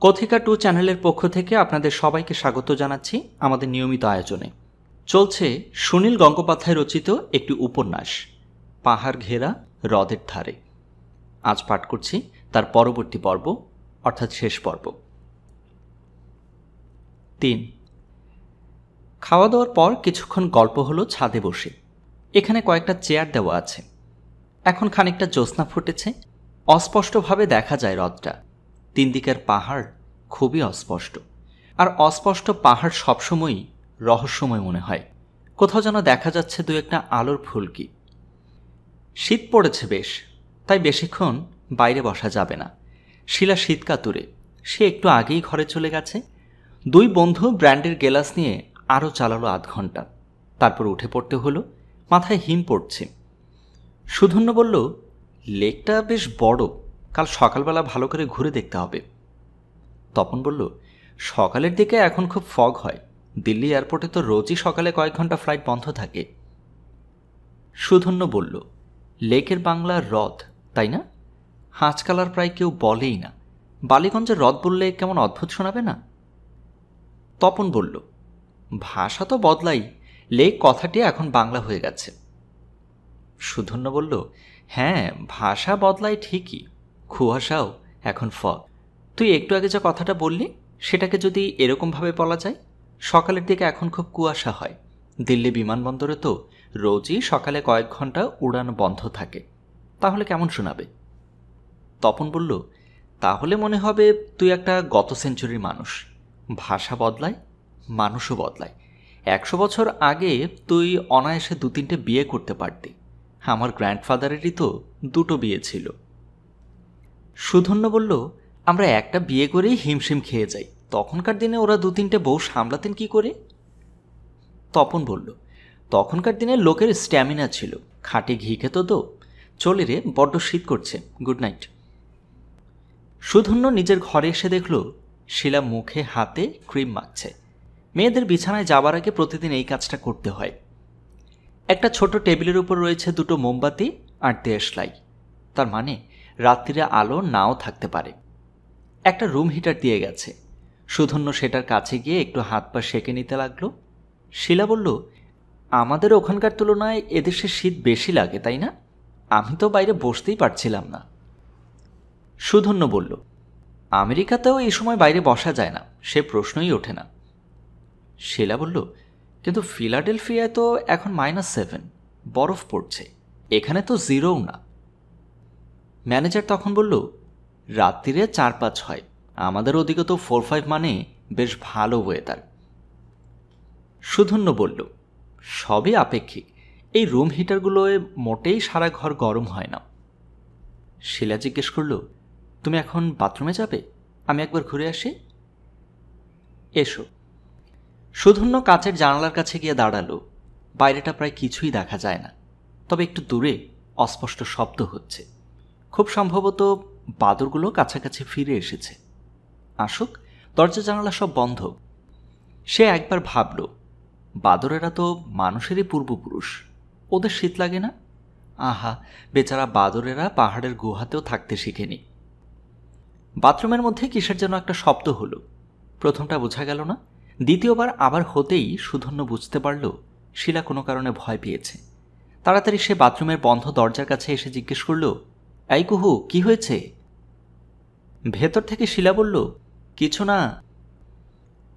কথিকা টু চ্যানেলের পক্ষ থেকে আপনাদের সবাইকে স্বাগত জানাচ্ছি আমাদের নিয়মিত আয়োজনে। চলছে সুনীল গঙ্গোপাধ্যায় রচিত একটি উপন্যাস, পাহাড় ঘেরা হ্রদের ধারে। আজ পাঠ করছি তার পরবর্তী পর্ব, অর্থাৎ শেষ পর্ব। তিন। খাওয়া দাওয়ার পর কিছুক্ষণ গল্প হলো ছাদে বসে। এখানে কয়েকটা চেয়ার দেওয়া আছে। এখন খানিকটা জ্যোৎস্না ফুটেছে। অস্পষ্টভাবে দেখা যায় হ্রদটা। তিন দিকের পাহাড় খুবই অস্পষ্ট। আর অস্পষ্ট পাহাড় সবসময়ই রহস্যময় মনে হয়। কোথাও যেন দেখা যাচ্ছে দু একটা আলোর ফুলকি। শীত পড়েছে বেশ, তাই বেশিক্ষণ বাইরে বসা যাবে না। শিলা শীত কাতুরে সে একটু আগেই ঘরে চলে গেছে। দুই বন্ধু ব্র্যান্ডের গেলাস নিয়ে আরও চালালো আধ ঘণ্টা। তারপর উঠে পড়তে হলো, মাথায় হিম পড়ছে। সুধন্য বলল, লেকটা বেশ বড়। কাল সকালবেলা ভালো করে ঘুরে দেখতে হবে। তপন বলল, সকালের দিকে এখন খুব ফগ হয়। দিল্লি এয়ারপোর্টে তো রোজই সকালে কয়েক ঘণ্টা ফ্লাইট বন্ধ থাকে। সুধন্য বলল, লেকের বাংলা হ্রদ, তাই না? হাঁচকালার প্রায় কেউ বলেই না। বালিগঞ্জের হ্রদ বললে কেমন অদ্ভুত শোনাবে না? তপন বলল, ভাষা তো বদলাই, লেক কথাটি এখন বাংলা হয়ে গেছে। সুধন্য বলল হ্যাঁ ভাষা বদলায় ঠিকই। কুয়াশাও এখন ফগ তুই একটু আগে যে কথাটা বললি, সেটাকে যদি এরকমভাবে বলা যায়, সকালের দিকে এখন খুব কুয়াশা হয়। দিল্লি বিমানবন্দরে তো রোজই সকালে কয়েক ঘণ্টা উড়ান বন্ধ থাকে। তাহলে কেমন শোনাবে? তপন বলল, তাহলে মনে হবে তুই একটা গত সেঞ্চুরির মানুষ। ভাষা বদলায়, মানুষও বদলায়। একশো বছর আগে তুই অনায়াসে দু তিনটে বিয়ে করতে পারতি। আমার গ্র্যান্ডফাদারেরই তো দুটো বিয়ে ছিল। সুধন্য বলল, আমরা একটা বিয়ে করেই হিমশিম খেয়ে যাই। তখনকার দিনে ওরা দু তিনটে বউ সামলাতেন কি করে? তপন বলল, তখনকার দিনে লোকের স্ট্যামিনা ছিল। খাটে ঘি খেত তো। চলে রে, বড্ড শীত করছে। Good night. সুধন্য নিজের ঘরে এসে দেখল, শিলা মুখে হাতে ক্রিম মাখছে। মেয়েদের বিছানায় যাবার আগে প্রতিদিন এই কাজটা করতে হয়। একটা ছোট টেবিলের উপর রয়েছে দুটো মোমবাতি আর দেশলাই তার মানে রাত্রিরে আলো নাও থাকতে পারে। একটা রুম হিটার দিয়ে গেছে। সুধন্য সেটার কাছে গিয়ে একটু হাত পা সেঁকে নিতে লাগল। শিলা বলল, আমাদের ওখানকার তুলনায় এদেশে শীত বেশি লাগে, তাই না? আমি তো বাইরে বসতেই পারছিলাম না। সুধন্য বলল, আমেরিকাতেও এই সময় বাইরে বসা যায় না, সে প্রশ্নই ওঠে না। শিলা বলল, কিন্তু ফিলাডেলফিয়ায় তো এখন মাইনাস সেভেন বরফ পড়ছে, এখানে তো জিরোও না। ম্যানেজার তখন বলল, রাত্রিরে চার পাঁচ হয়। আমাদের ওদিকে তো ফোর ফাইভ মানে বেশ ভালো ওয়েদার সুধন্য বলল, সবই আপেক্ষিক। এই রুম হিটারগুলোয় মোটেই সারা ঘর গরম হয় না। শিলা জিজ্ঞেস করল, তুমি এখন বাথরুমে যাবে? আমি একবার ঘুরে আসি? এসো। সুধন্য কাচের জানালার কাছে গিয়ে দাঁড়াল। বাইরেটা প্রায় কিছুই দেখা যায় না। তবে একটু দূরে অস্পষ্ট শব্দ হচ্ছে। খুব সম্ভবত বাদরগুলো কাছাকাছি ফিরে এসেছে। আসুক, দরজা জানালা সব বন্ধ। সে একবার ভাবল, বাদরেরা তো মানুষেরই পূর্বপুরুষ, ওদের শীত লাগে না? আহা, বেচারা বাদরেরা পাহাড়ের গুহাতেও থাকতে শিখেনি। বাথরুমের মধ্যে কিসের যেন একটা শব্দ হলো। প্রথমটা বোঝা গেল না, দ্বিতীয়বার আবার হতেই সুধন্য বুঝতে পারল, শিলা কোনো কারণে ভয় পেয়েছে। তাড়াতাড়ি সে বাথরুমের বন্ধ দরজার কাছে এসে জিজ্ঞেস করল এই কুহু, কি হয়েছে? ভেতর থেকে শিলা বলল, কিছু না।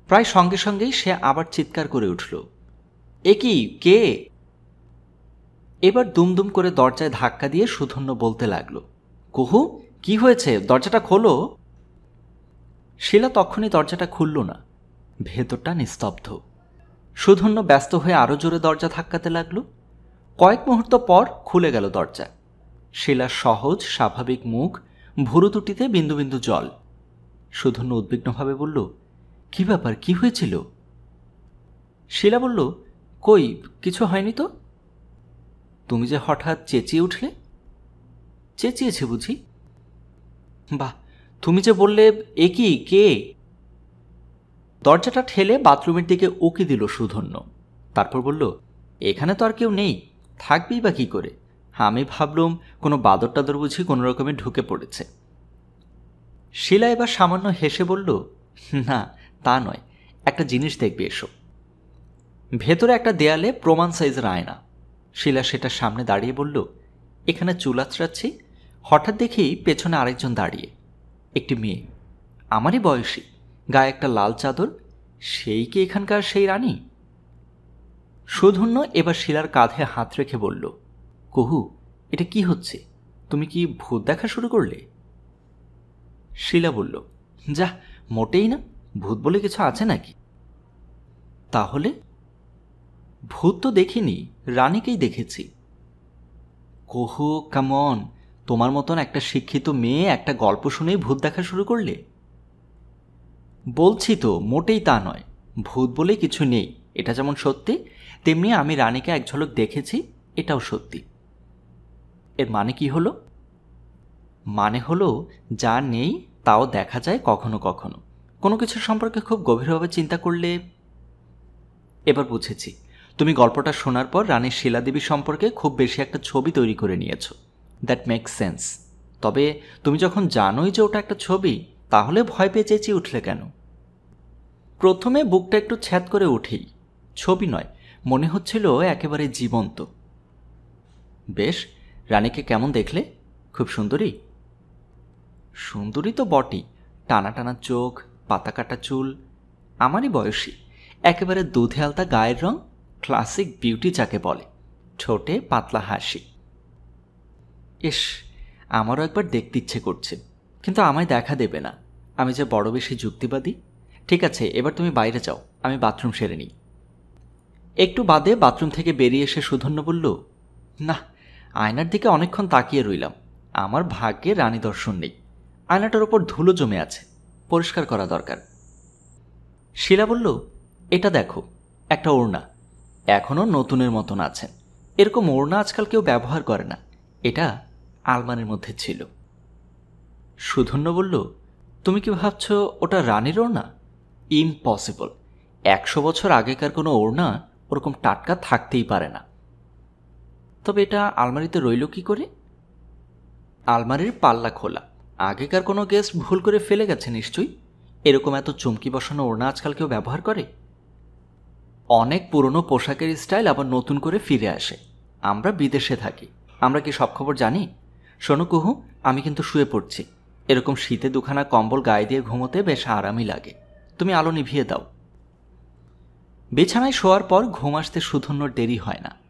প্রায় সঙ্গে সঙ্গেই সে আবার চিৎকার করে উঠল। এ কি, কে? এবার দুমদুম করে দরজায় ধাক্কা দিয়ে সুধন্য বলতে লাগল, কুহু, কি হয়েছে? দরজাটা খোলো। শিলা তখনই দরজাটা খুলল না। ভেতরটা নিস্তব্ধ। সুধন্য ব্যস্ত হয়ে আরও জোরে দরজা ধাক্কাতে লাগল। কয়েক মুহূর্ত পর খুলে গেল দরজা। শিলার সহজ, স্বাভাবিক মুখ, ভুরু দুটিতে বিন্দু বিন্দু জল। সুধন্য উদ্বিগ্নভাবে বলল, কি ব্যাপার? কি হয়েছিল? শিলা বলল, কই, কিছু হয়নি তো? তুমি যে হঠাৎ চেঁচিয়ে উঠলে? চেঁচিয়েছে বুঝি। বাহ, তুমি যে বললে, এ কি, কে? দরজাটা ঠেলে বাথরুমের দিকে উকি দিল সুধন্য তারপর বলল, এখানে তো আর কেউ নেই, থাকবেই বা কী করে? আমি ভাবলুম কোনো বাদর টাদর বুঝি কোনো রকমে ঢুকে পড়েছে। শিলা এবার সামান্য হেসে বলল, না, তা নয়। একটা জিনিস দেখবে, এসো। ভেতরে একটা দেয়ালে প্রমাণ সাইজের আয়না। শিলা সেটার সামনে দাঁড়িয়ে বলল, এখানে চুল আঁচড়াচ্ছি? হঠাৎ দেখি পেছনে আরেকজন দাঁড়িয়ে। একটি মেয়ে। আমারই বয়সী। গায়ে একটা লাল চাদর। সেই কি এখানকার সেই রানী? সুধন্য এবার শিলার কাঁধে হাত রেখে বলল কহু, এটা কি হচ্ছে? তুমি কি ভূত দেখা শুরু করলে? শিলা বলল, যা, মোটেই না। ভূত বলে কিছু আছে নাকি? তাহলে? ভূত তো দেখিনি, রানীকেই দেখেছি। কহু কামন তোমার মতন একটা শিক্ষিত মেয়ে একটা গল্প শুনেই ভূত দেখা শুরু করলে? বলছি তো, মোটেই তা নয়। ভূত বলে কিছু নেই, এটা যেমন সত্যি, তেমনি আমি রানীকে এক ঝলক দেখেছি, এটাও সত্যি। এর মানে কি হলো? মানে হলো যা নেই তাও দেখা যায় কখনো কখনো। কোনো কিছু সম্পর্কে খুব গভীরভাবে চিন্তা করলে এবার বুঝেছি। তুমি গল্পটা শোনার পর রানীর শিলাদেবী সম্পর্কে খুব বেশি একটা ছবি তৈরি করে নিয়েছ। দ্যাট মেক সেন্স তবে তুমি যখন জানোই যে ওটা একটা ছবি, তাহলে ভয় পেয়ে চেঁচিয়ে উঠলে কেন? প্রথমে বুকটা একটু ছ্যাদ করে উঠেই। ছবি নয়, মনে হচ্ছিল একেবারে জীবন্ত। বেশ রানীকে কেমন দেখলে? খুব সুন্দরী? সুন্দরী তো বটেই। টানা টানা চোখ, পাতা কাটা চুল। আমারই বয়সী। একেবারে দুধে আলতা গায়ের রং ক্লাসিক বিউটি যাকে বলে। ঠোঁটে পাতলা হাসি। ইস, আমারও একবার দেখতে ইচ্ছে করছে। কিন্তু আমায় দেখা দেবে না। আমি যে বড় বেশি যুক্তিবাদী। ঠিক আছে, এবার তুমি বাইরে যাও। আমি বাথরুম সেরে নিই। একটু বাদে বাথরুম থেকে বেরিয়ে এসে সুধন্য বলল না আয়নার দিকে অনেকক্ষণ তাকিয়ে রইলাম। আমার ভাগ্যে রানী দর্শন নেই। আয়নাটার ওপর ধুলো জমে আছে। পরিষ্কার করা দরকার। শিলা বলল, এটা দেখো, একটা ওড়না। এখনও নতুনের মতন আছে। এরকম ওড়না আজকাল কেউ ব্যবহার করে না। এটা আলমারির মধ্যে ছিল। সুধন্য বলল, তুমি কি ভাবছ ওটা রানীর ওড়না? ইম্পসিবল। একশো বছর আগেকার কোনো ওড়না ওরকম টাটকা থাকতেই পারে না। তবে এটা আলমারিতে রইল কি করে? আলমারির পাল্লা খোলা। আগেকার কোনো গেস্ট ভুল করে ফেলে গেছে নিশ্চয়ই? এরকম এত চমকি বসানো ওড়না আজকাল কেউ ব্যবহার করে? অনেক পুরনো পোশাকের স্টাইল আবার নতুন করে ফিরে আসে। আমরা বিদেশে থাকি। আমরা কি সব খবর জানি? শোনো কুহু, আমি কিন্তু শুয়ে পড়ছি। এরকম শীতে দুখানা কম্বল গায়ে দিয়ে ঘুমোতে বেশ আরামই লাগে। তুমি আলো নিভিয়ে দাও। বিছানায় শোয়ার পর ঘুম আসতে সুধন্যর দেরি হয় না।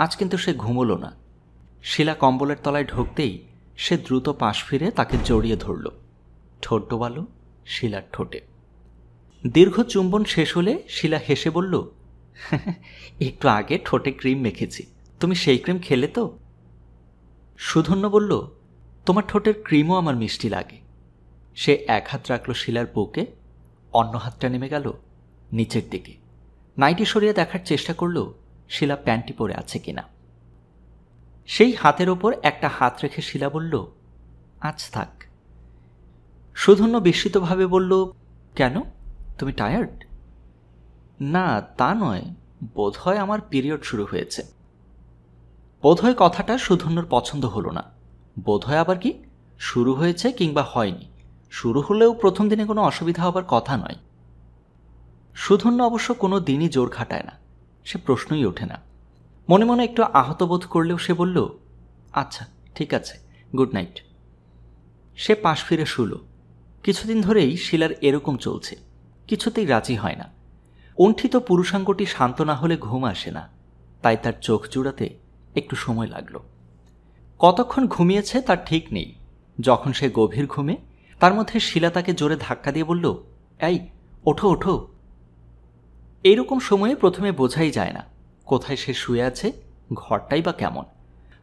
আজ কিন্তু সে ঘুমলো না। শিলা কম্বলের তলায় ঢুকতেই সে দ্রুত পাশ ফিরে তাকে জড়িয়ে ধরল। ঠোঁট ডোবালো শিলার ঠোঁটে। দীর্ঘ চুম্বন শেষ হলে শিলা হেসে বলল একটু আগে ঠোঁটে ক্রিম মেখেছি। তুমি সেই ক্রিম খেলে তো? সুধন্য বলল, তোমার ঠোঁটের ক্রিমও আমার মিষ্টি লাগে। সে এক হাত রাখল শিলার বুকে, অন্য হাতটা নেমে গেল নিচের দিকে। নাইটি সরিয়ে দেখার চেষ্টা করল শিলা প্যান্টটি পরে আছে কিনা। সেই হাতের ওপর একটা হাত রেখে শিলা বলল, আজ থাক। সুধন্য বিস্মিতভাবে বলল, কেন? তুমি টায়ার্ড না, তা নয়। বোধহয় আমার পিরিয়ড শুরু হয়েছে। বোধহয় কথাটা সুধন্যর পছন্দ হলো না। বোধহয় আবার কি? শুরু হয়েছে কিংবা হয়নি। শুরু হলেও প্রথম দিনে কোনো অসুবিধা হবার কথা নয়। সুধন্য অবশ্য কোনো দিনই জোর খাটায় না। সে প্রশ্নই ওঠে না। মনে মনে একটু আহত বোধ করলেও সে বলল আচ্ছা ঠিক আছে, গুড নাইট। সে পাশ ফিরে শুলো। কিছুদিন ধরেই শিলার এরকম চলছে, কিছুতেই রাজি হয় না। অণ্ঠিত পুরুষাঙ্গটি শান্ত না হলে ঘুম আসে না, তাই তার চোখ জুড়াতে একটু সময় লাগল। কতক্ষণ ঘুমিয়েছে তার ঠিক নেই। যখন সে গভীর ঘুমে, তার মধ্যে শিলা তাকে জোরে ধাক্কা দিয়ে বলল, এই, ওঠো ওঠো। এইরকম সময়ে প্রথমে বোঝাই যায় না, কোথায় সে শুয়ে আছে, ঘরটাই বা কেমন।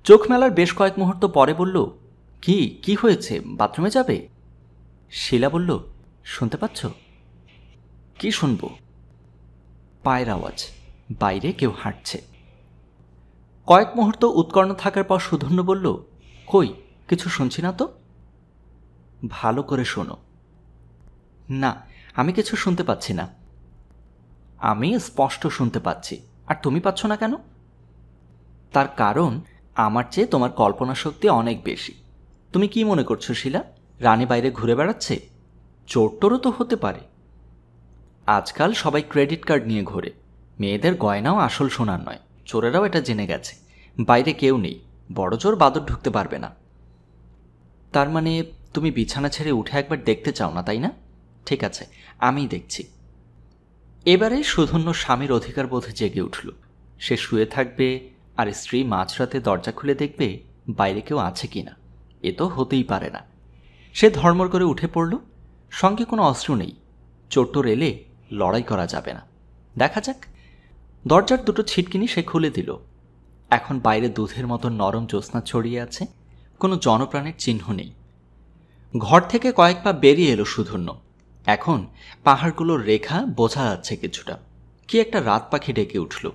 চোখ মেলার বেশ কয়েক মুহূর্ত পরে বলল, কি কি হয়েছে? বাথরুমে যাবে? শিলা বলল, শুনতে পাচ্ছ? কি শুনব? পায়ের আওয়াজ, বাইরে কেউ হাঁটছে। কয়েক মুহূর্ত উৎকর্ণ থাকার পর সুধন্য বলল, কই, কিছু শুনছি না তো? ভালো করে শোনো। না, আমি কিছু শুনতে পাচ্ছি না। আমি স্পষ্ট শুনতে পাচ্ছি। আর তুমি পাচ্ছ না কেন? তার কারণ আমার চেয়ে তোমার কল্পনা শক্তি অনেক বেশি। তুমি কি মনে করছ, শিলা? রানী বাইরে ঘুরে বেড়াচ্ছে? চোরটোরও তো হতে পারে। আজকাল সবাই ক্রেডিট কার্ড নিয়ে ঘোরে। মেয়েদের গয়নাও আসল সোনার নয়। চোরেরাও এটা জেনে গেছে। বাইরে কেউ নেই। বড় জোর বাদর ঢুকতে পারবে না। তার মানে তুমি বিছানা ছেড়ে উঠে একবার দেখতে চাও না, তাই না? ঠিক আছে আমি দেখছি। এবারে সুধন্য স্বামীর অধিকার বোধে জেগে উঠল। সে শুয়ে থাকবে আর স্ত্রী মাঝরাতে দরজা খুলে দেখবে বাইরে কেউ আছে কি না এ তো হতেই পারে না। সে ধর্মর করে উঠে পড়ল। সঙ্গে কোনো অস্ত্র নেই। চোট্টর এলে লড়াই করা যাবে না। দেখা যাক। দরজার দুটো ছিটকিনি সে খুলে দিল। এখন বাইরে দুধের মতো নরম জ্যোৎস্না ছড়িয়ে আছে। কোনো জনপ্রাণের চিহ্ন নেই। ঘর থেকে কয়েক পা বেরিয়ে এলো সুধন্য। এখন পাহাড়গুলোর রেখা বোঝা যাচ্ছে কিছুটা। কি একটা রাত পাখি ডেকে উঠল।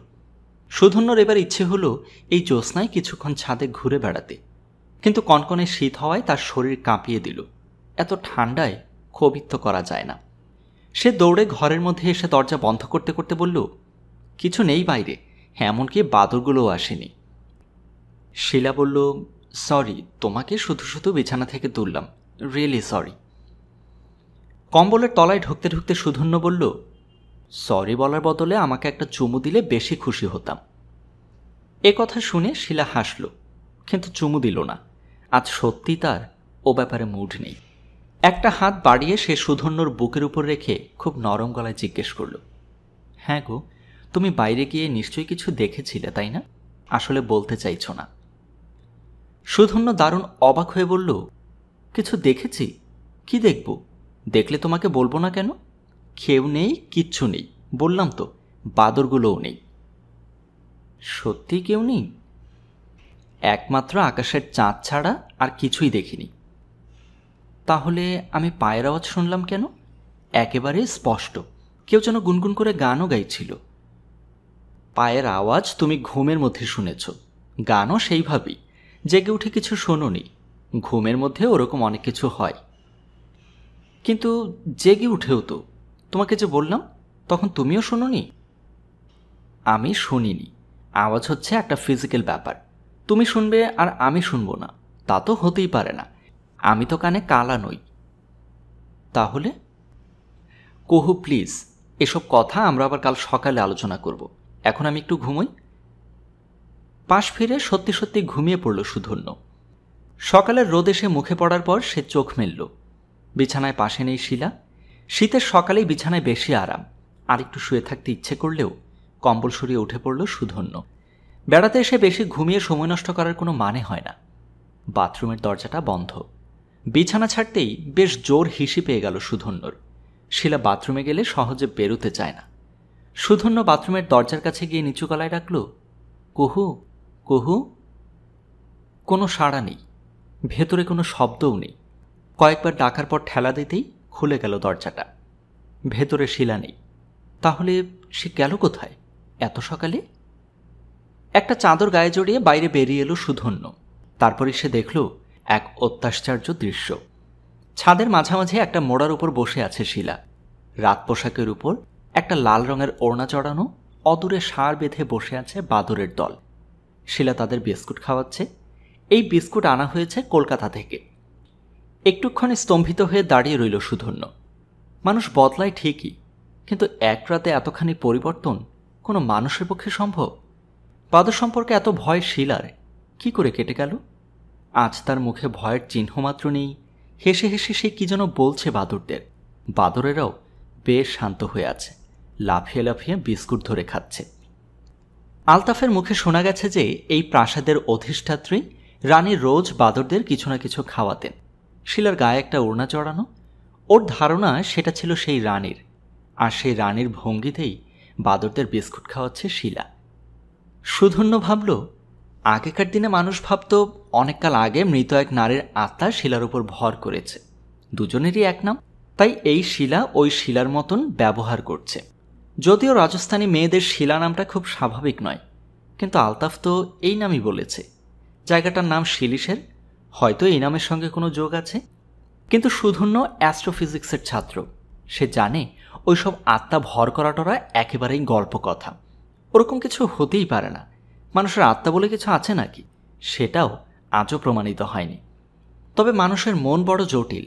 সুধন্যর এবার ইচ্ছে হলো এই জ্যোৎস্নায় কিছুক্ষণ ছাদে ঘুরে বেড়াতে। কিন্তু কনকনে শীত হওয়ায় তার শরীর কাঁপিয়ে দিল। এত ঠান্ডায় ক্ষোভিত্ব করা যায় না। সে দৌড়ে ঘরের মধ্যে এসে দরজা বন্ধ করতে করতে বলল, কিছু নেই বাইরে, এমনকি বাদরগুলোও আসেনি। শিলা বলল, সরি, তোমাকে শুধু শুধু বিছানা থেকে তুললাম। Really sorry. কম্বলের তলায় ঢুকতে ঢুকতে সুধন্য বলল, সরি বলার বদলে আমাকে একটা চুমু দিলে বেশি খুশি হতাম। এ কথা শুনে শিলা হাসল, কিন্তু চুমু দিল না। আজ সত্যি তার ও ব্যাপারে মুড নেই। একটা হাত বাড়িয়ে সে সুধন্যর বুকের উপর রেখে খুব নরম গলায় জিজ্ঞেস করল হ্যাঁ গো, তুমি বাইরে গিয়ে নিশ্চয়ই কিছু দেখেছিলে, তাই না? আসলে বলতে চাইছ না। সুধন্য দারুণ অবাক হয়ে বলল, কিছু দেখেছি? কি দেখব? দেখলে তোমাকে বলব না কেন? কেউ নেই, কিচ্ছু নেই। বললাম তো, বাদরগুলোও নেই। সত্যি কেউ নেই? একমাত্র আকাশের চাঁদ ছাড়া আর কিছুই দেখিনি। তাহলে আমি পায়ের আওয়াজ শুনলাম কেন? একেবারে স্পষ্ট। কেউ যেন গুনগুন করে গানও গাইছিল। পায়ের আওয়াজ তুমি ঘুমের মধ্যে শুনেছ। গানও সেইভাবেই। জেগে উঠে কিছু শোনোনি। ঘুমের মধ্যে ওরকম অনেক কিছু হয়। কিন্তু জেগে উঠেও তো। তোমাকে যে বললাম, তখন তুমিও শোনোনি? আমি শুনিনি। আওয়াজ হচ্ছে একটা ফিজিক্যাল ব্যাপার। তুমি শুনবে আর আমি শুনব না। তা তো হতেই পারে না। আমি তো কানে কালা নই। তাহলে? কহু প্লিজ এসব কথা আমরা আবার কাল সকালে আলোচনা করব। এখন আমি একটু ঘুমোই। পাশ ফিরে সত্যি সত্যি ঘুমিয়ে পড়ল সুধন্য। সকালের রোদে এসে মুখে পড়ার পর সে চোখ মেলল। বিছানায় পাশে নেই শিলা। শীতের সকালেই বিছানায় বেশি আরাম। আর একটু শুয়ে থাকতে ইচ্ছে করলেও কম্বল সরিয়ে উঠে পড়ল সুধন্য। বেড়াতে এসে বেশি ঘুমিয়ে সময় নষ্ট করার কোনো মানে হয় না। বাথরুমের দরজাটা বন্ধ। বিছানা ছাড়তেই বেশ জোর হিসি পেয়ে গেল সুধন্যর। শিলা বাথরুমে গেলে সহজে বেরোতে চায় না। সুধন্য বাথরুমের দরজার কাছে গিয়ে নিচু গলায় ডাকল, কুহু কুহু? কোনো সাড়া নেই। ভেতরে কোনো শব্দও নেই। কয়েকবার ডাকার পর ঠেলা দিতেই খুলে গেল দরজাটা। ভেতরে শিলা নেই। তাহলে সে গেল কোথায়? এত সকালে? একটা চাদর গায়ে জড়িয়ে বাইরে বেরিয়ে এলো সুধন্য। তারপরে সে দেখল এক অত্যাশ্চর্য দৃশ্য। ছাদের মাঝামাঝি একটা মোড়ার উপর বসে আছে শিলা। রাত পোশাকের উপর একটা লাল রঙের ওড়না চড়ানো, অদূরে সার বেঁধে বসে আছে বাদরের দল। শিলা তাদের বিস্কুট খাওয়াচ্ছে। এই বিস্কুট আনা হয়েছে কলকাতা থেকে। একটুক্ষণে স্তম্ভিত হয়ে দাঁড়িয়ে রইল সুধন্য। মানুষ বদলায় ঠিকই, কিন্তু এক রাতে এতখানি পরিবর্তন কোনো মানুষের পক্ষে সম্ভব? বাদর সম্পর্কে এত ভয় শিলার, কি করে কেটে গেল? আজ তার মুখে ভয়ের চিহ্ন মাত্র নেই, হেসে হেসে সে কি যেন বলছে বাদরদের। বাদরেরাও বেশ শান্ত হয়ে আছে, লাফিয়ে লাফিয়ে বিস্কুট ধরে খাচ্ছে। আলতাফের মুখে শোনা গেছে যে, এই প্রাসাদের অধিষ্ঠাত্রী রানী রোজ বাদরদের কিছু না কিছু খাওয়াতেন। শিলার গায়ে একটা ওড়না চড়ানো। ওর ধারণা সেটা ছিল সেই রানীর। আর সেই রানীর ভঙ্গিতেই বাদরদের বিস্কুট খাওয়াচ্ছে শিলা। সুধন্য ভাবল, আগেকার দিনে মানুষ ভাবত অনেককাল আগে মৃত এক নারীর আত্মা শিলার উপর ভর করেছে। দুজনেরই এক নাম। তাই এই শিলা ওই শিলার মতন ব্যবহার করছে। যদিও রাজস্থানী মেয়েদের শিলা নামটা খুব স্বাভাবিক নয়, কিন্তু আলতাফ তো এই নামই বলেছে। জায়গাটার নাম শিলিশের হয়তো এই নামের সঙ্গে কোনো যোগ আছে? কিন্তু সুধন্য অ্যাস্ট্রোফিজিক্সের ছাত্র। সে জানে ওইসব আত্মা ভর করাটরা একেবারেই গল্প কথা ওরকম কিছু হতেই পারে না। মানুষের আত্মা বলে কিছু আছে নাকি? সেটাও আজও প্রমাণিত হয়নি। তবে মানুষের মন বড় জটিল।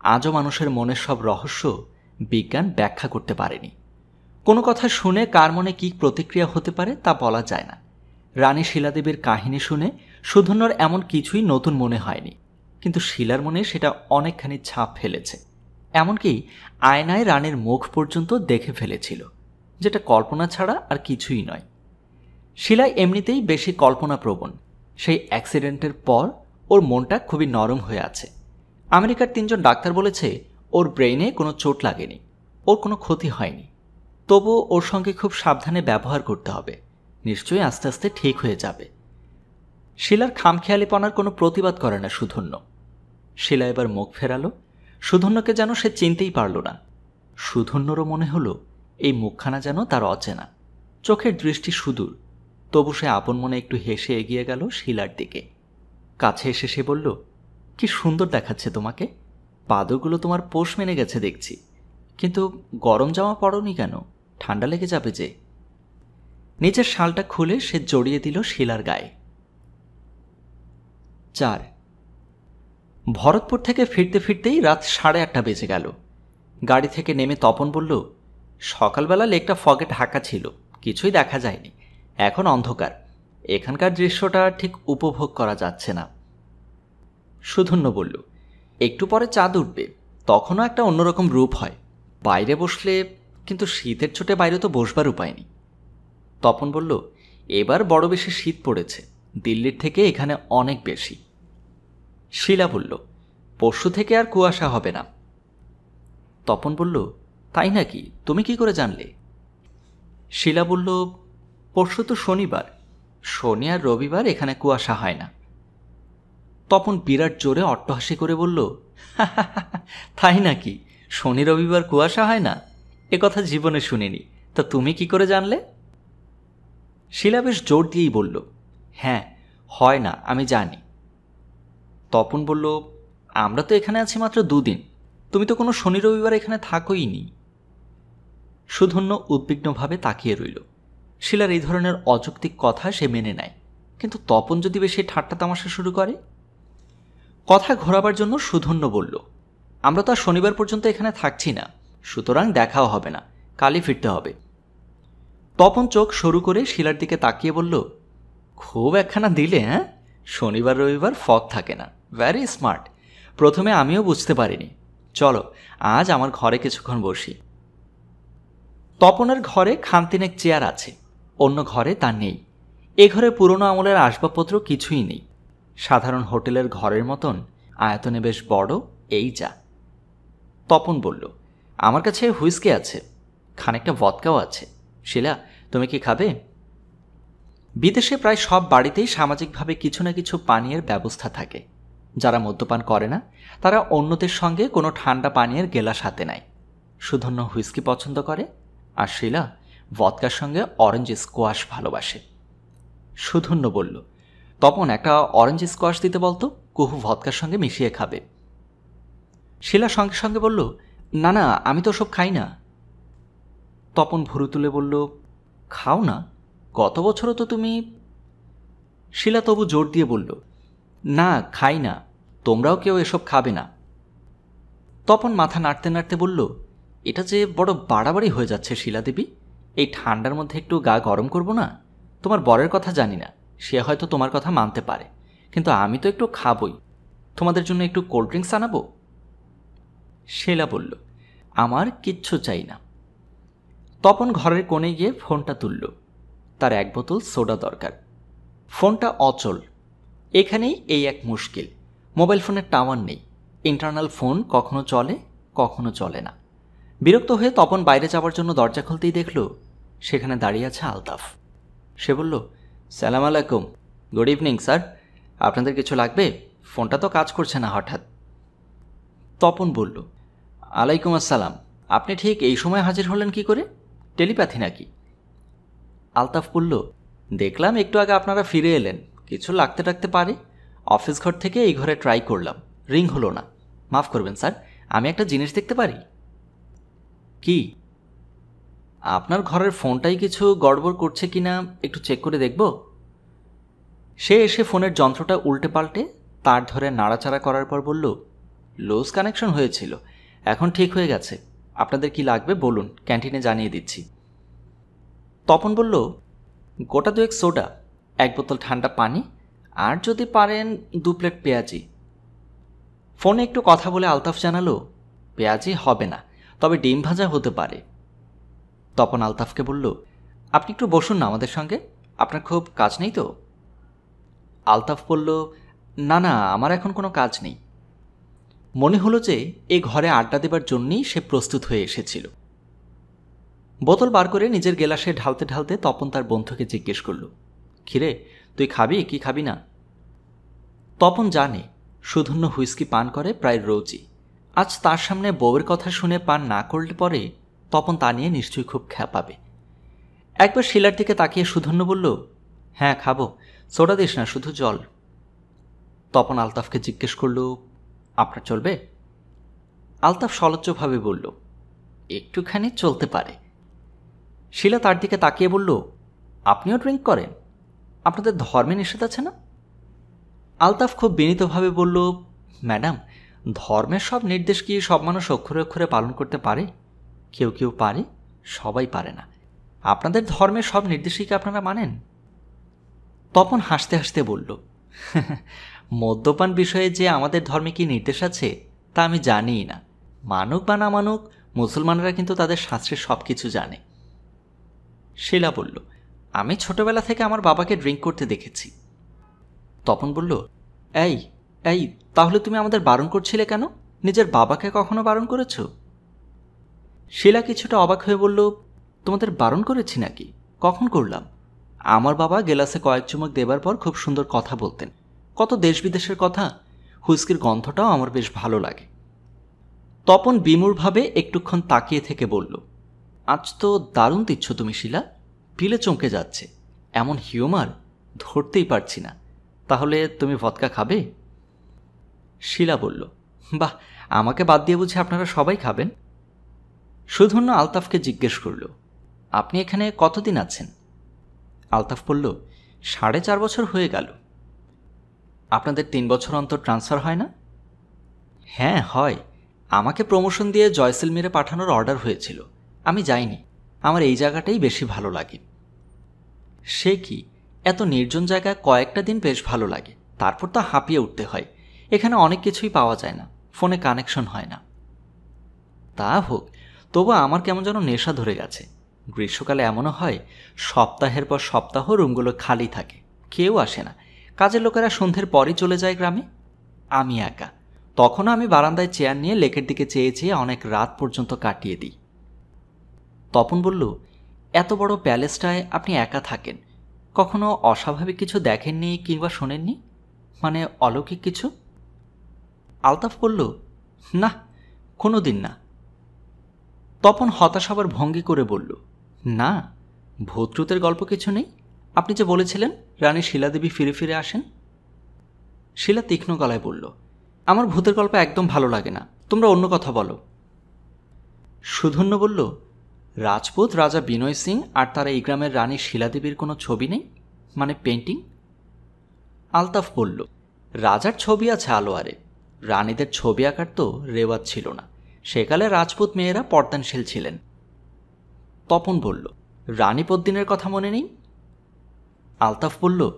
আজও মানুষের মনের সব রহস্য বিজ্ঞান ব্যাখ্যা করতে পারেনি। কোনো কথা শুনে কার মনে কী প্রতিক্রিয়া হতে পারে তা বলা যায় না। রানী শিলাদেবীর কাহিনী শুনে সুধন্যর এমন কিছুই নতুন মনে হয়নি। কিন্তু শিলার মনে সেটা অনেকখানি ছাপ ফেলেছে। এমনকি আয়নায় রানের মুখ পর্যন্ত দেখে ফেলেছিল, যেটা কল্পনা ছাড়া আর কিছুই নয়। শিলা এমনিতেই বেশি কল্পনাপ্রবণ। সেই অ্যাক্সিডেন্টের পর ওর মনটা খুবই নরম হয়ে আছে। আমেরিকার তিনজন ডাক্তার বলেছে, ওর ব্রেইনে কোনো চোট লাগেনি, ওর কোনো ক্ষতি হয়নি। তবুও ওর সঙ্গে খুব সাবধানে ব্যবহার করতে হবে। নিশ্চয়ই আস্তে আস্তে ঠিক হয়ে যাবে। শিলার খামখেয়ালিপনার কোনো প্রতিবাদ করে না সুধন্য। শিলা এবার মুখ ফেরালো, সুধন্যকে যেন সে চিনতেই পারল না। সুধন্যরও মনে হলো, এই মুখখানা যেন তার অচেনা। চোখের দৃষ্টি সুদূর, তবু সে আপন মনে একটু হেসে এগিয়ে গেল শিলার দিকে। কাছে এসে সে বলল, কি সুন্দর দেখাচ্ছে তোমাকে। পাদরগুলো তোমার পোষ মেনে গেছে দেখছি। কিন্তু গরম জামা পরনি কেন? ঠান্ডা লেগে যাবে যে? নিচের শালটা খুলে সে জড়িয়ে দিল শিলার গায়ে। চার। ভরতপুর থেকে ফিরতে ফিরতেই রাত সাড়ে আটটা বেজে গেল। গাড়ি থেকে নেমে তপন বলল, সকালবেলা লেকটা ফগে ঢাকা ছিল, কিছুই দেখা যায়নি। এখন অন্ধকার। এখানকার দৃশ্যটা ঠিক উপভোগ করা যাচ্ছে না। সুধন্য বলল, একটু পরে চাঁদ উঠবে। তখনও একটা অন্যরকম রূপ হয়। বাইরে বসলে, কিন্তু শীতের চোটে বাইরে তো বসবার উপায় নেই। তপন বলল, এবার বড় বেশি শীত পড়েছে। দিল্লির থেকে এখানে অনেক বেশি। শিলা বলল, পরশু থেকে আর কুয়াশা হবে না। তপন বলল, তাই নাকি? তুমি কি করে জানলে? শিলা বলল, পরশু তো শনিবার। শনি আর রবিবার এখানে কুয়াশা হয় না। তপন বিরাট জোরে অট্টহাসি করে বলল তাই নাকি? শনি রবিবার কুয়াশা হয় না? এ কথা জীবনে শুনিনি। তা তুমি কি করে জানলে? শিলা বেশ জোর দিয়েই বলল হ্যাঁ হয় না, আমি জানি। তপন বলল, আমরা তো এখানে আছি মাত্র দুদিন। তুমি তো কোনো শনি রবিবার এখানে থাকোই নি। সুধন্য উদ্বিগ্নভাবে তাকিয়ে রইল। শিলার এই ধরনের অযৌক্তিক কথা সে মেনে নেয়। কিন্তু তপন যদি বেশি ঠাট্টা তামাশা শুরু করে? কথা ঘোরাবার জন্য সুধন্য বলল, আমরা তো আর শনিবার পর্যন্ত এখানে থাকছি না। সুতরাং দেখাও হবে না। কালই ফিরতে হবে। তপন চোখ শুরু করে শিলার দিকে তাকিয়ে বলল, খুব একখানা দিলে হ্যাঁ? শনিবার, রবিবার ফগ থাকে না। ভ্যারি স্মার্ট প্রথমে আমিও বুঝতে পারিনি। চলো, আজ আমার ঘরে কিছুক্ষণ বসি। তপনের ঘরে খান্তিনেক চেয়ার আছে। অন্য ঘরে তা নেই। এ ঘরে পুরনো আমলের আসবাবপত্র কিছুই নেই। সাধারণ হোটেলের ঘরের মতন আয়তনে বেশ বড়, এই যা। তপন বলল, আমার কাছে হুইস্কে আছে। খানিকটা ভদকাও আছে। শিলা, তুমি কি খাবে? বিদেশে প্রায় সব বাড়িতেই সামাজিকভাবে কিছু না কিছু পানীয়ের ব্যবস্থা থাকে। যারা মদ্যপান করে না, তারা অন্যদের সঙ্গে কোনো ঠান্ডা পানীয়ের গেলাস হাতে নেয়। সুধন্য হুইস্কি পছন্দ করে, আর শিলা ভদকার সঙ্গে অরেঞ্জ স্কোয়াশ ভালোবাসে। সুধন্য বলল, তপন, একটা অরেঞ্জ স্কোয়াশ দিতে বলতো, কুহু ভদকার সঙ্গে মিশিয়ে খাবে। শিলা সঙ্গে সঙ্গে বলল, না না, আমি তো সব খাই না। তপন ভুরু তুলে বলল, খাও না। গত বছরও তো তুমি শিলা তবু জোর দিয়ে বলল, না, খাই না, তোমরাও কেউ এসব খাবে না। তপন মাথা নাড়তে নাড়তে বলল, এটা যে বড় বাড়াবাড়ি হয়ে যাচ্ছে শিলাদেবী এই ঠান্ডার মধ্যে একটু গা গরম করব না? তোমার বরের কথা জানি না, সে হয়তো তোমার কথা মানতে পারে, কিন্তু আমি তো একটু খাবই। তোমাদের জন্য একটু কোল্ড ড্রিঙ্কস আনাবো? শেলা বলল, আমার কিচ্ছু চাই না। তপন ঘরের কোণে গিয়ে ফোনটা তুলল। তার এক বোতল সোডা দরকার। ফোনটা অচল। এখানেই এই এক মুশকিল। মোবাইল ফোনের টাওয়ার নেই। ইন্টারনাল ফোন কখনো চলে কখনো চলে না। বিরক্ত হয়ে তপন বাইরে যাওয়ার জন্য দরজা খুলতেই দেখল, সেখানে দাঁড়িয়ে আছে আলতাফ। সে বলল, সালাম আলাইকুম। Good evening, sir. আপনাদের কিছু লাগবে? ফোনটা তো কাজ করছে না হঠাৎ। তপন বলল, আলাইকুম আসসালাম। আপনি ঠিক এই সময় হাজির হলেন কি করে? টেলিপ্যাথি নাকি? আলতাফ বলল, দেখলাম একটু আগে আপনারা ফিরে এলেন। কিছু লাগতে টাকতে পারে। অফিস ঘর থেকে এই ঘরে ট্রাই করলাম। রিং হলো না। মাফ করবেন স্যার, আমি একটা জিনিস দেখতে পারি? কি? আপনার ঘরের ফোনটাই কিছু গড়বড় করছে কি না একটু চেক করে দেখব? সে এসে ফোনের যন্ত্রটা উল্টে পাল্টে তার ধরে নাড়াচাড়া করার পর বলল, লুজ কানেকশন হয়েছিল। এখন ঠিক হয়ে গেছে। আপনাদের কি লাগবে বলুন, ক্যান্টিনে জানিয়ে দিচ্ছি। তপন বলল, গোটা দুয়েক সোডা, এক বোতল ঠান্ডা পানি, আর যদি পারেন দু প্লেট পেঁয়াজি। ফোনে একটু কথা বলে আলতাফ জানালো, পেঁয়াজি হবে না, তবে ডিম ভাজা হতে পারে। তপন আলতাফকে বলল, আপনি একটু বসুন না আমাদের সঙ্গে, আপনার খুব কাজ নেই তো? আলতাফ বলল, না না, আমার এখন কোনো কাজ নেই। মনে হলো যে এই ঘরে আড্ডা দেবার জন্যই সে প্রস্তুত হয়ে এসেছিল। বোতল বার করে নিজের গেলাসে ঢালতে ঢালতে তপন তার বন্ধুকে জিজ্ঞেস করল খিরে তুই খাবি কি খাবি না? তপন জানে, সুধন্য হুইস্কি পান করে প্রায় রোজই। আজ তার সামনে বউয়ের কথা শুনে পান না করলে পরে তপন তা নিয়ে নিশ্চয়ই খুব খ্যাপাবে একবার শিলার দিকে তাকিয়ে সুধন্য বলল হ্যাঁ খাব। সোডা দিস না, শুধু জল। তপন আলতাফকে জিজ্ঞেস করল, আপনার চলবে? আলতাফ সলজ্জভাবে বলল, একটুখানি চলতে পারে। শিলা তার দিকে তাকিয়ে বলল, আপনিও ড্রিঙ্ক করেন? আপনাদের ধর্মে নিষেধ আছে না? আলতাফ খুব বিনীতভাবে বলল, ম্যাডাম, ধর্মের সব নির্দেশ কি সব মানুষ অক্ষরে অক্ষরে পালন করতে পারে? কেউ কেউ পারে, সবাই পারে না। আপনাদের ধর্মের সব নির্দেশই কি আপনারা মানেন? তপন হাসতে হাসতে বলল, মদ্যপান বিষয়ে যে আমাদের ধর্মে কি নির্দেশ আছে, তা আমি জানিই না। মানুক বা না মানুক, মুসলমানরা কিন্তু তাদের শাস্ত্রের সব কিছু জানে। শিলা বলল, আমি ছোটবেলা থেকে আমার বাবাকে ড্রিঙ্ক করতে দেখেছি। তপন বলল, এই এই, তাহলে তুমি আমাদের বারণ করছিলে কেন? নিজের বাবাকে কখনো বারণ করেছ? শিলা কিছুটা অবাক হয়ে বলল, তোমাদের বারণ করেছি নাকি? কখন করলাম? আমার বাবা গেলাসে কয়েক চুমুক দেবার পর খুব সুন্দর কথা বলতেন। কত দেশ বিদেশের কথা। হুস্কির গন্ধটাও আমার বেশ ভালো লাগে। তপন বিমূরভাবে একটুক্ষণ তাকিয়ে থেকে বলল আজ তো দারুণ দিচ্ছ তুমি, শিলা। পিলে চমকে যাচ্ছে। এমন হিউমার ধরতেই পারছি না। তাহলে তুমি ভদকা খাবে? শিলা বলল, বাহ, আমাকে বাদ দিয়ে বুঝে আপনারা সবাই খাবেন? সুধন্য আলতাফকে জিজ্ঞেস করল, আপনি এখানে কতদিন আছেন? আলতাফ বলল, সাড়ে চার বছর হয়ে গেল। আপনাদের তিন বছর অন্তর ট্রান্সফার হয় না? হ্যাঁ হয়। আমাকে প্রমোশন দিয়ে জয়সেলমিরে পাঠানোর অর্ডার হয়েছিল। আমি যাইনি। আমার এই জায়গাটাই বেশি ভালো লাগে। সে কি? এত নির্জন জায়গায় কয়েকটা দিন বেশ ভালো লাগে। তারপর তো হাঁপিয়ে উঠতে হয়। এখানে অনেক কিছুই পাওয়া যায় না। ফোনে কানেকশন হয় না। তা হোক, তবু আমার কেমন যেন নেশা ধরে গেছে। গ্রীষ্মকালে এমনও হয়, সপ্তাহের পর সপ্তাহ রুমগুলো খালি থাকে। কেউ আসে না। কাজের লোকেরা সন্ধ্যের পরই চলে যায় গ্রামে। আমি একা। তখনও আমি বারান্দায় চেয়ার নিয়ে লেকের দিকে চেয়ে চেয়ে অনেক রাত পর্যন্ত কাটিয়ে দিই। তপন বলল, এত বড় প্যালেসটায় আপনি একা থাকেন। কখনো অস্বাভাবিক কিছু দেখেননি কিংবা শোনেননি? মানে অলৌকিক কিছু? আলতাফ বলল, না কোনো দিন না। তপন হতাশ হবার ভঙ্গি করে বলল, না ভূতরুতের গল্প কিছু নেই? আপনি যে বলেছিলেন, রানী শিলাদেবী ফিরে ফিরে আসেন? শিলা তীক্ষ্ণ গলায় বলল, আমার ভূতের গল্প একদম ভালো লাগে না। তোমরা অন্য কথা বলো। সুধন্য বলল রাজপুত রাজা বিনয় সিং আর তারা এই গ্রামের রানী শিলাদেবীর কোনো ছবি নেই? মানে পেন্টিং আলতাফ বলল, রাজার ছবি আছে আলোয়ারে। রানীদের ছবি আঁকার তো রেওয়াজ ছিল না। সেকালে রাজপুত মেয়েরা পর্দানশীল ছিলেন। তপন বলল রানী পদ্দিনের কথা মনে নেই? আলতাফ বলল,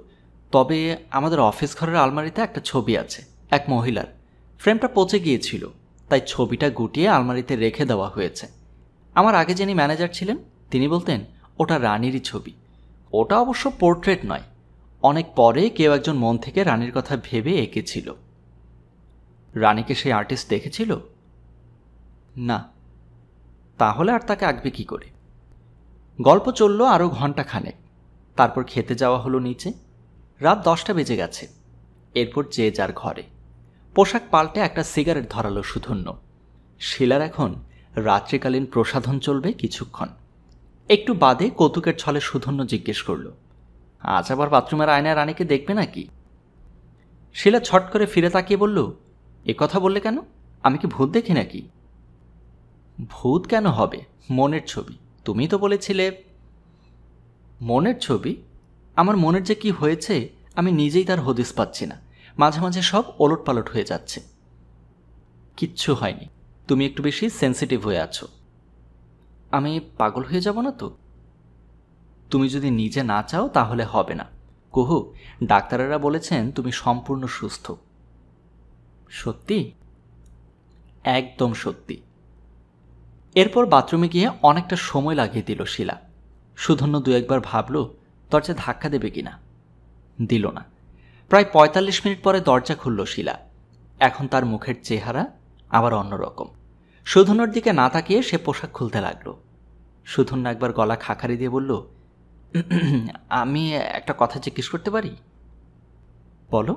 তবে আমাদের অফিস ঘরের আলমারিতে একটা ছবি আছে, এক মহিলার। ফ্রেমটা পচে গিয়েছিল, তাই ছবিটা গুটিয়ে আলমারিতে রেখে দেওয়া হয়েছে। আমার আগে যিনি ম্যানেজার ছিলেন, তিনি বলতেন, ওটা রানীরই ছবি। ওটা অবশ্য পোর্ট্রেট নয়। অনেক পরে কেউ একজন মন থেকে রানীর কথা ভেবে এঁকেছিল। রানীকে সেই আর্টিস্ট দেখেছিল? না। তাহলে আর তাকে আঁকবে কী করে? গল্প চলল আরও ঘণ্টা খানেক তারপর খেতে যাওয়া হলো নিচে। রাত দশটা বেজে গেছে। এরপর যে যার ঘরে। পোশাক পাল্টে একটা সিগারেট ধরালো সুধন্য। শিলার এখন রাত্রিকালীন প্রসাধন চলবে কিছুক্ষণ। একটু বাদে কৌতুকের ছলে সুধন্য জিজ্ঞেস করল, আজ আবার বাথরুমের আয়নায় রানীকে দেখবে নাকি? শিলা ছট করে ফিরে তাকিয়ে বলল, এ কথা বললে কেন? আমি কি ভূত দেখি নাকি? ভূত কেন হবে? মনের ছবি। তুমি তো বলেছিলে মনের ছবি? আমার মনের যে কি হয়েছে, আমি নিজেই তার হদিস পাচ্ছি না। মাঝে মাঝে সব ওলট পালট হয়ে যাচ্ছে। কিচ্ছু হয়নি। তুমি একটু বেশি সেন্সিটিভ হয়ে আছো। আমি পাগল হয়ে যাব না তো? তুমি যদি নিজে না চাও, তাহলে হবে না। কুহু, ডাক্তারেরা বলেছেন তুমি সম্পূর্ণ সুস্থ। সত্যি? একদম সত্যি। এরপর বাথরুমে গিয়ে অনেকটা সময় লাগিয়ে দিল শিলা। সুধন্য দু একবার ভাবল, দরজা ধাক্কা দেবে কিনা? দিল না। প্রায় পঁয়তাল্লিশ মিনিট পরে দরজা খুলল শিলা। এখন তার মুখের চেহারা আবার অন্যরকম। সুধন্যর দিকে না তাকিয়ে সে পোশাক খুলতে লাগল। সুধন্য একবার গলা খাখারি দিয়ে বলল, আমি একটা কথা জিজ্ঞেস করতে পারি? বলো।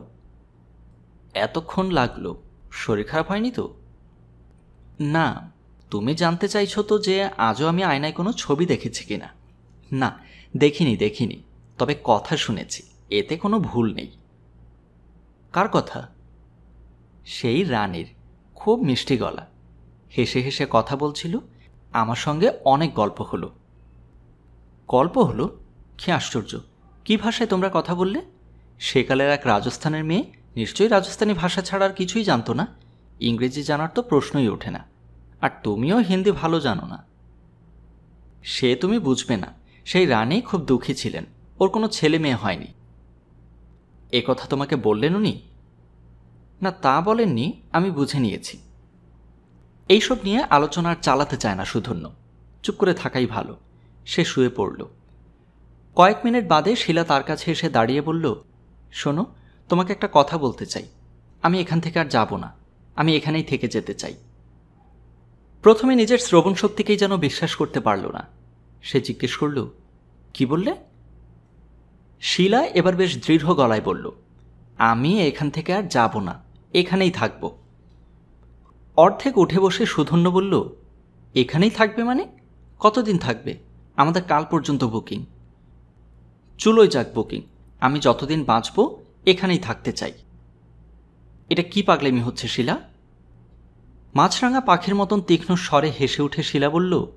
এতক্ষণ লাগল। শরীর খারাপ হয়নি তো? না, তুমি জানতে চাইছো তো যে আজও আমি আয়নায় কোনো ছবি দেখেছি কিনা? না, দেখিনি দেখিনি। তবে কথা শুনেছি, এতে কোনো ভুল নেই। কার কথা? সেই রানীর, খুব মিষ্টি গলা। হেসে হেসে কথা বলছিল, আমার সঙ্গে অনেক গল্প হলো। গল্প হলো? কি আশ্চর্য! কি ভাষায় তোমরা কথা বললে? সেকালের এক রাজস্থানের মেয়ে নিশ্চয়ই রাজস্থানী ভাষা ছাড়া আর কিছুই জানতো না। ইংরেজি জানার তো প্রশ্নই ওঠে না। আর তুমিও হিন্দি ভালো জানো না। সে তুমি বুঝবে না, সেই রানী খুব দুঃখী ছিলেন, ওর কোনো ছেলে মেয়ে হয়নি। এ কথা তোমাকে বললেন উনি? না তা বলেননি, আমি বুঝে নিয়েছি। এইসব নিয়ে আলোচনা চালাতে চায় না সুধন্য। চুপ করে থাকাই ভালো। সে শুয়ে পড়ল। কয়েক মিনিট বাদে শিলা তার কাছে এসে দাঁড়িয়ে বলল, শোনো, তোমাকে একটা কথা বলতে চাই। আমি এখান থেকে আর যাব না। আমি এখানেই থেকে যেতে চাই। প্রথমে নিজের শ্রবণ শক্তিকেই যেন বিশ্বাস করতে পারল না। সে জিজ্ঞেস করল, কি বললে? শিলা এবার বেশ দৃঢ় গলায় বলল, আমি এখান থেকে আর যাব না। এখানেই থাকব। অর্ধেক উঠে বসে সুধন্য বলল, এখানেই থাকবে মানে? কতদিন থাকবে? আমাদের কাল পর্যন্ত বুকিং। চুলোই যাক বুকিং। আমি যতদিন বাঁচব, এখানেই থাকতে চাই। এটা কি পাগলেমি হচ্ছে, শিলা? মাছরাঙা পাখির মতন তীক্ষ্ণ স্বরে হেসে উঠে শিলা বলল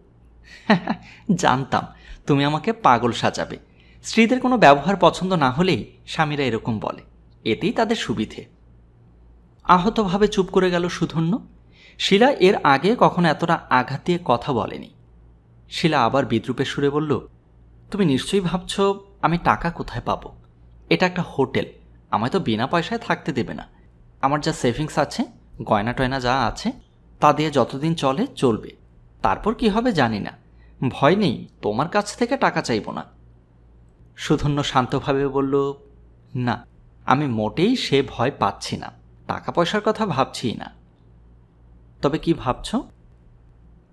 জানতাম, তুমি আমাকে পাগল সাজাবে। স্ত্রীদের কোনো ব্যবহার পছন্দ না হলেই স্বামীরা এরকম বলে। এতেই তাদের সুবিধে। আহতভাবে চুপ করে গেল সুধন্য। শিলা এর আগে কখনো এতটা আঘাত দিয়ে কথা বলেনি। শিলা আবার বিদ্রুপের সুরে বলল, তুমি নিশ্চয়ই ভাবছ আমি টাকা কোথায় পাবো? এটা একটা হোটেল, আমায় তো বিনা পয়সায় থাকতে দেবে না। আমার যা সেভিংস আছে, গয়না টয়না যা আছে, তা দিয়ে যতদিন চলে চলবে। তারপর কি হবে জানি না। ভয় নেই, তোমার কাছ থেকে টাকা চাইব না। সুধন্য শান্তভাবে বলল, না, আমি মোটেই সে ভয় পাচ্ছি না। টাকা পয়সার কথা ভাবছি না। তবে কি ভাবছ?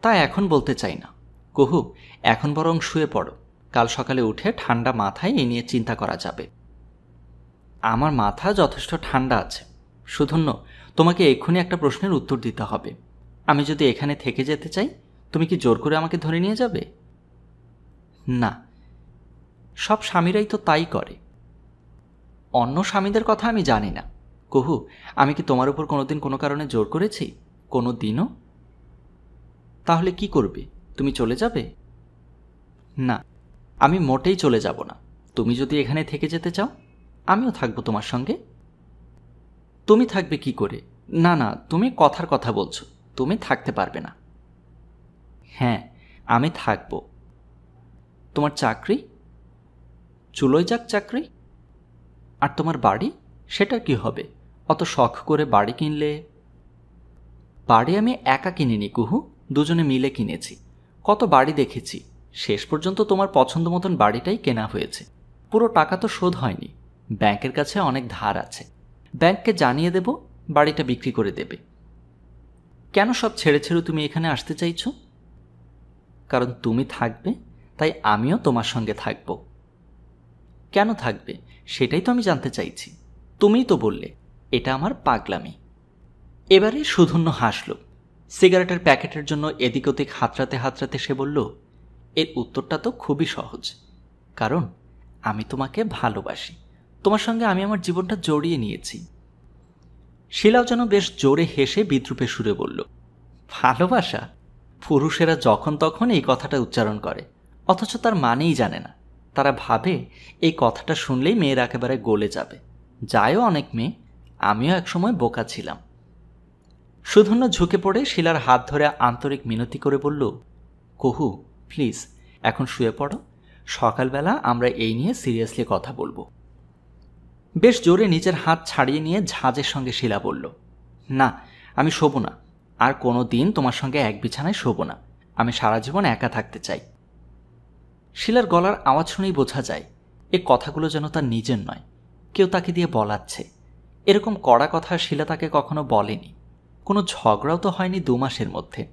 তা এখন বলতে চাই না। কহু, এখন বরং শুয়ে পড়ো। কাল সকালে উঠে ঠান্ডা মাথায় এ নিয়ে চিন্তা করা যাবে। আমার মাথা যথেষ্ট ঠান্ডা আছে। শুধন্য তোমাকে এক্ষুনি একটা প্রশ্নের উত্তর দিতে হবে। আমি যদি এখানে থেকে যেতে চাই, তুমি কি জোর করে আমাকে ধরে নিয়ে যাবে? না। সব স্বামীরাই তো তাই করে। অন্য স্বামীদের কথা আমি জানি না। কহু, আমি কি তোমার উপর কোনোদিন কোনো কারণে জোর করেছি? কোনো দিনও তাহলে কি করবে? তুমি চলে যাবে? না, আমি মোটেই চলে যাব না। তুমি যদি এখানে থেকে যেতে চাও, আমিও থাকব তোমার সঙ্গে। তুমি থাকবে কি করে? না না, তুমি কথার কথা বলছো, তুমি থাকতে পারবে না। হ্যাঁ আমি থাকব। তোমার চাকরি? চুলোই যাক চাকরি। আর তোমার বাড়ি? সেটা কি হবে? অত শখ করে বাড়ি কিনলে বাড়ি আমি একা কিনিনি, কুহু। দুজনে মিলে কিনেছি। কত বাড়ি দেখেছি। শেষ পর্যন্ত তোমার পছন্দ মতন বাড়িটাই কেনা হয়েছে। পুরো টাকা তো শোধ হয়নি। ব্যাংকের কাছে অনেক ধার আছে। ব্যাংককে জানিয়ে দেব, বাড়িটা বিক্রি করে দেবে। কেন সব ছেড়ে ছেড়ে তুমি এখানে আসতে চাইছ? কারণ তুমি থাকবে, তাই আমিও তোমার সঙ্গে থাকব। কেন থাকবে? সেটাই তো আমি জানতে চাইছি। তুমিই তো বললে, এটা আমার পাগলামি। এবারে সুধন্য হাসল। সিগারেটের প্যাকেটের জন্য এদিক ওদিক হাতড়াতে হাতড়াতে সে বলল, এর উত্তরটা তো খুবই সহজ। কারণ আমি তোমাকে ভালোবাসি। তোমার সঙ্গে আমি আমার জীবনটা জড়িয়ে নিয়েছি। শিলাও যেন বেশ জোরে হেসে বিদ্রুপে সুরে বলল, ভালোবাসা? পুরুষেরা যখন তখন এই কথাটা উচ্চারণ করে। অথচ তার মানেই জানে না। তারা ভাবে এই কথাটা শুনলেই মেয়েরা একেবারে গলে যাবে। যায়ও অনেক মেয়ে, আমিও একসময় বোকা ছিলাম। সুধন্য ঝুঁকে পড়ে শিলার হাত ধরে আন্তরিক মিনতি করে বলল, কহু প্লিজ এখন শুয়ে পড়ো। সকালবেলা আমরা এই নিয়ে সিরিয়াসলি কথা বলব। বেশ জোরে নিজের হাত ছাড়িয়ে নিয়ে ঝাঁজের সঙ্গে শিলা বলল, না, আমি শোবো না। আর কোনো দিন তোমার সঙ্গে এক বিছানায় শোবো না। আমি সারা জীবন একা থাকতে চাই। শিলার গলার আওয়াজ শুনেই বোঝা যায়, এ কথাগুলো যেন তার নিজের নয়, কেউ তাকে দিয়ে বলাচ্ছে। এরকম কড়া কথা শিলা তাকে কখনো বলেনি। কোনো ঝগড়াও তো হয়নি দু মাসের মধ্যে।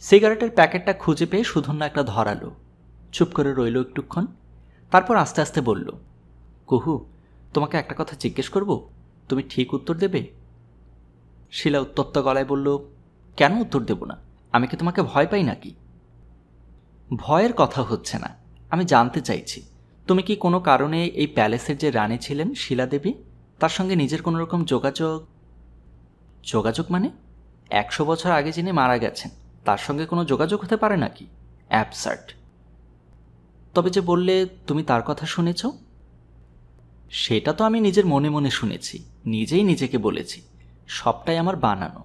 সিগারেটের প্যাকেটটা খুঁজে পেয়ে সুধন্য একটা ধরালো। চুপ করে রইল একটুক্ষণ। তারপর আস্তে আস্তে বলল, কুহু, তোমাকে একটা কথা জিজ্ঞেস করব? তুমি ঠিক উত্তর দেবে? শিলা উত্তপ্ত গলায় বলল, কেন উত্তর দেব না? আমি কি তোমাকে ভয় পাই নাকি? ভয়ের কথা হচ্ছে না। আমি জানতে চাইছি। তুমি কি কোনো কারণে এই প্যালেসের যে রানী ছিলেন শিলা দেবী, তার সঙ্গে নিজের কোনো রকম যোগাযোগ যোগাযোগ মানে? একশো বছর আগে যিনি মারা গেছেন, তার সঙ্গে কোনো যোগাযোগ হতে পারে নাকি? অ্যাপসার্ট তবে যে বললে তুমি তার কথা শুনেছ? সেটা তো আমি নিজের মনে মনে শুনেছি, নিজেই নিজেকে বলেছি, সবটাই আমার বানানো।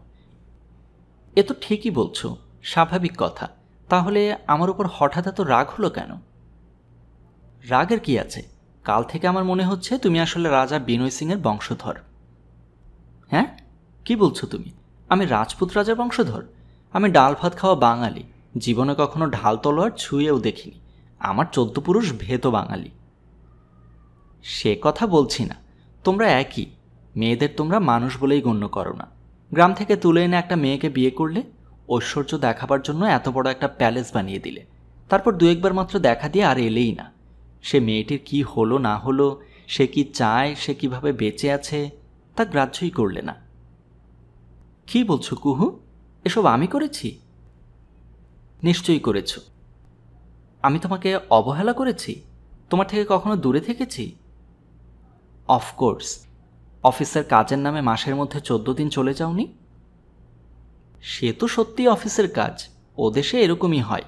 এ তো ঠিকই বলছো, স্বাভাবিক কথা, তাহলে আমার উপর হঠাৎ এত রাগ হলো কেন? রাগের কি আছে? কাল থেকে আমার মনে হচ্ছে তুমি আসলে রাজা বিনয় সিংয়ের বংশধর। হ্যাঁ? কি বলছো তুমি? আমি রাজপুত রাজার বংশধর। আমি ডাল ভাত খাওয়া বাঙালি। জীবনে কখনো ঢাল তলোয়ার ছুঁয়েও দেখিনি। আমার চোদ্দ পুরুষ ভেত বাঙালি। সে কথা বলছি না। তোমরা একই। মেয়েদের তোমরা মানুষ বলেই গণ্য করো না। গ্রাম থেকে তুলে এনে একটা মেয়েকে বিয়ে করলে ঐশ্বর্য দেখাবার জন্য এত বড় একটা প্যালেস বানিয়ে দিলে। তারপর দু একবার মাত্র দেখা দিয়ে আর এলেই না। সে মেয়েটির কি হলো না হলো, সে কি চায়, সে কীভাবে বেঁচে আছে, তা গ্রাহ্যই করলে না। কি বলছো কুহু? এসব আমি করেছি? নিশ্চয়ই করেছ। আমি তোমাকে অবহেলা করেছি? তোমার থেকে কখনো দূরে থেকেছি? অফকোর্স অফিসের কাজের নামে মাসের মধ্যে চোদ্দ দিন চলে যাওনি? সে তো সত্যি অফিসের কাজ। ও দেশে এরকমই হয়।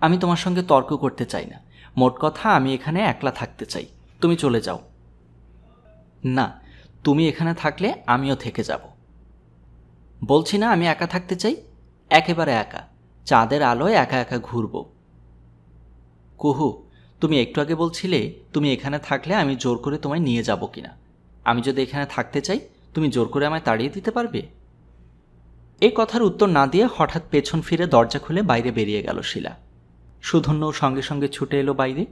আমি তোমার সঙ্গে তর্ক করতে চাই না। মোট কথা, আমি এখানে একলা থাকতে চাই। তুমি চলে যাও। না, তুমি এখানে থাকলে আমিও থেকে যাব। বলছি না আমি একা থাকতে চাই? একেবারে একা। চাঁদের আলোয় একা একা ঘুরব। কুহু, তুমি একটু আগে বলছিলে তুমি এখানে থাকলে আমি জোর করে তোমায় নিয়ে যাব কিনা। আমি যদি এখানে থাকতে চাই, তুমি জোর করে আমায় তাড়িয়ে দিতে পারবে? এই কথার উত্তর না দিয়ে হঠাৎ পেছন ফিরে দরজা খুলে বাইরে বেরিয়ে গেল শিলা। সুধন্য সঙ্গে সঙ্গে ছুটে এলো বাইরে।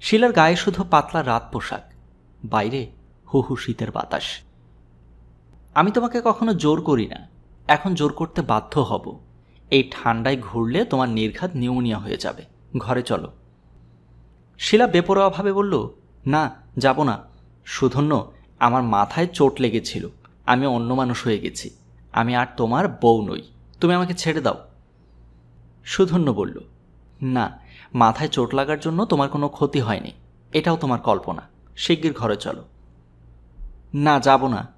শিলার গায়ে শুধু পাতলা রাত পোশাক। বাইরে হু হু শীতের বাতাস। আমি তোমাকে কখনো জোর করি না। এখন জোর করতে বাধ্য হব। এই ঠান্ডায় ঘুরলে তোমার নির্ঘাত নিউমোনিয়া হয়ে যাবে। ঘরে চলো। শিলা বেপরোয়াভাবে বলল, না, যাব না। সুধন্য, আমার মাথায় চোট লেগেছিল। আমি অন্য মানুষ হয়ে গেছি। আমি আর তোমার বউ নই। তুমি আমাকে ছেড়ে দাও। সুধন্য বলল, না, মাথায় চোট লাগার জন্য তোমার কোনো ক্ষতি হয়নি। এটাও তোমার কল্পনা। শিগগির ঘরে চলো। না, যাব না।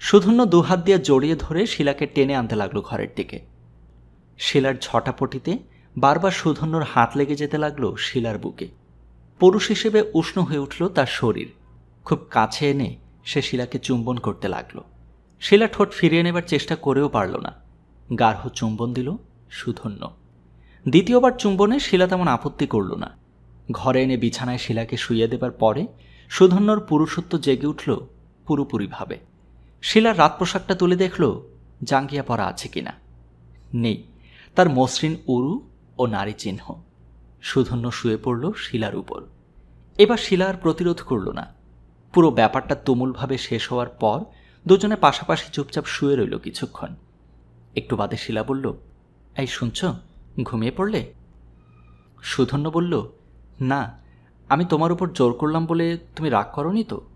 সুধন্য দুহাত দিয়ে জড়িয়ে ধরে শিলাকে টেনে আনতে লাগল ঘরের দিকে। শিলার ঝটাপটিতে বারবার সুধন্যর হাত লেগে যেতে লাগল শিলার বুকে। পুরুষ হিসেবে উষ্ণ হয়ে উঠল তার শরীর। খুব কাছে এনে সে শিলাকে চুম্বন করতে লাগল। শিলা ঠোঁট ফিরিয়ে নেবার চেষ্টা করেও পারল না। গার্হ চুম্বন দিল সুধন্য। দ্বিতীয়বার চুম্বনে শিলা তেমন আপত্তি করল না। ঘরে এনে বিছানায় শিলাকে শুইয়ে দেবার পরে সুধন্যর পুরুষত্ব জেগে উঠল পুরোপুরিভাবে। শিলার রাত পোশাকটা তুলে দেখল, জাঙ্গিয়া পরা আছে কিনা। নেই, তার মসৃণ উরু ও নারী চিহ্ন। সুধন্য শুয়ে পড়ল শিলার উপর। এবার শিলা আর প্রতিরোধ করল না। পুরো ব্যাপারটা তুমুলভাবে শেষ হওয়ার পর দুজনে পাশাপাশি চুপচাপ শুয়ে রইল কিছুক্ষণ। একটু বাদে শিলা বলল, এই শুনছ, ঘুমিয়ে পড়লে? সুধন্য বলল, না, আমি তোমার উপর জোর করলাম বলে তুমি রাগ করনি তো?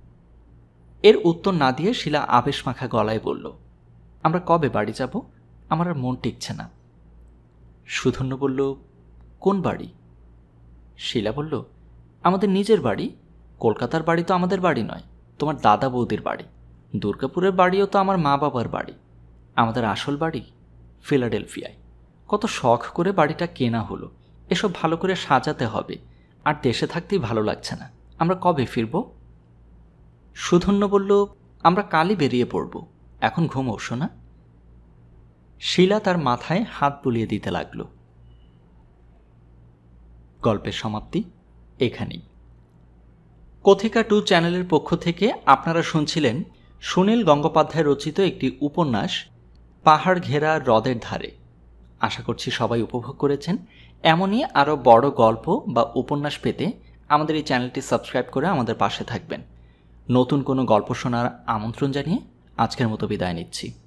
এর উত্তর না দিয়ে শিলা আবেশ মাখা গলায় বলল, আমরা কবে বাড়ি যাব? আমার আর মন টিকছে না। সুধন্য বলল, কোন বাড়ি? শিলা বলল, আমাদের নিজের বাড়ি। কলকাতার বাড়ি তো আমাদের বাড়ি নয়, তোমার দাদা বৌদির বাড়ি। দুর্গাপুরের বাড়িও তো আমার মা বাবার বাড়ি। আমাদের আসল বাড়ি ফিলাডেলফিয়ায়। কত শখ করে বাড়িটা কেনা হলো। এসব ভালো করে সাজাতে হবে। আর দেশে থাকতেই ভালো লাগছে না। আমরা কবে ফিরব? সুধন্য বলল, আমরা কালই বেরিয়ে পড়ব। এখন ঘুম ঘুমো শোনা শিলা তার মাথায় হাত বুলিয়ে দিতে লাগল। গল্পের সমাপ্তি এখানেই। কথিকা টু চ্যানেলের পক্ষ থেকে আপনারা শুনছিলেন সুনীল গঙ্গোপাধ্যায় রচিত একটি উপন্যাস, পাহাড় ঘেরা হ্রদের ধারে। আশা করছি সবাই উপভোগ করেছেন। এমনই আরও বড় গল্প বা উপন্যাস পেতে আমাদের এই চ্যানেলটি সাবস্ক্রাইব করে আমাদের পাশে থাকবেন। নতুন কোনো গল্প শোনার আমন্ত্রণ জানিয়ে আজকের মতো বিদায় নিচ্ছি।